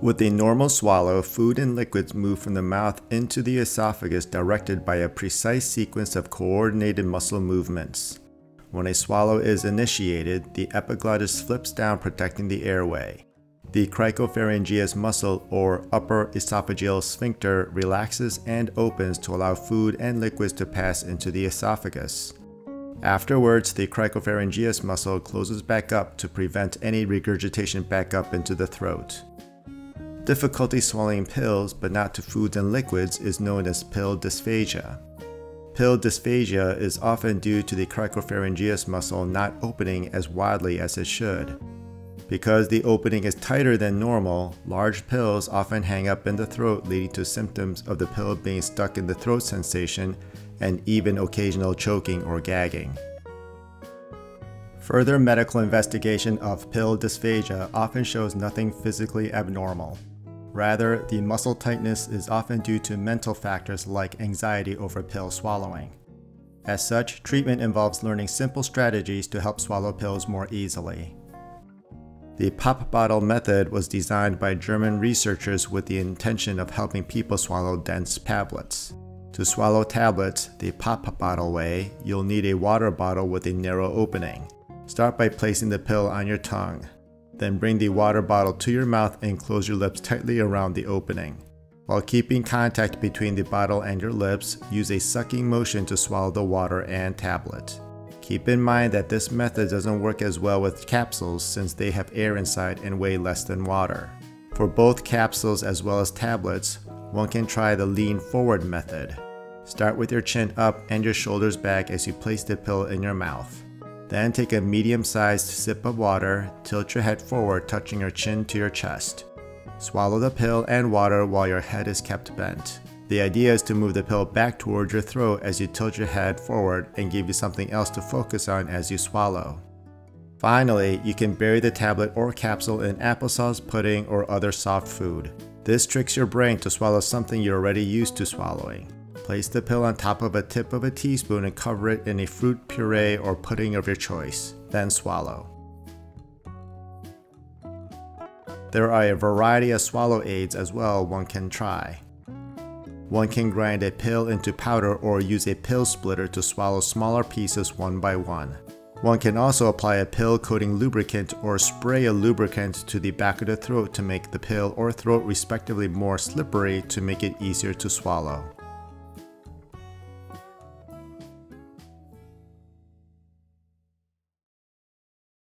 With a normal swallow, food and liquids move from the mouth into the esophagus directed by a precise sequence of coordinated muscle movements. When a swallow is initiated, the epiglottis flips down protecting the airway. The cricopharyngeus muscle or upper esophageal sphincter relaxes and opens to allow food and liquids to pass into the esophagus. Afterwards, the cricopharyngeus muscle closes back up to prevent any regurgitation back up into the throat. Difficulty swallowing pills, but not to foods and liquids, is known as pill dysphagia. Pill dysphagia is often due to the cricopharyngeus muscle not opening as widely as it should. Because the opening is tighter than normal, large pills often hang up in the throat leading to symptoms of the pill being stuck in the throat sensation and even occasional choking or gagging. Further medical investigation of pill dysphagia often shows nothing physically abnormal. Rather, the muscle tightness is often due to mental factors like anxiety over pill swallowing. As such, treatment involves learning simple strategies to help swallow pills more easily. The pop bottle method was designed by German researchers with the intention of helping people swallow dense tablets. To swallow tablets the pop bottle way, you'll need a water bottle with a narrow opening. Start by placing the pill on your tongue. Then bring the water bottle to your mouth and close your lips tightly around the opening. While keeping contact between the bottle and your lips, use a sucking motion to swallow the water and tablet. Keep in mind that this method doesn't work as well with capsules since they have air inside and weigh less than water. For both capsules as well as tablets, one can try the lean forward method. Start with your chin up and your shoulders back as you place the pill in your mouth. Then take a medium-sized sip of water, tilt your head forward touching your chin to your chest. Swallow the pill and water while your head is kept bent. The idea is to move the pill back towards your throat as you tilt your head forward and give you something else to focus on as you swallow. Finally, you can bury the tablet or capsule in applesauce, pudding, or other soft food. This tricks your brain to swallow something you're already used to swallowing. Place the pill on top of a tip of a teaspoon and cover it in a fruit puree or pudding of your choice. Then swallow. There are a variety of swallow aids as well one can try. One can grind a pill into powder or use a pill splitter to swallow smaller pieces one by one. One can also apply a pill coating lubricant or spray a lubricant to the back of the throat to make the pill or throat respectively more slippery to make it easier to swallow.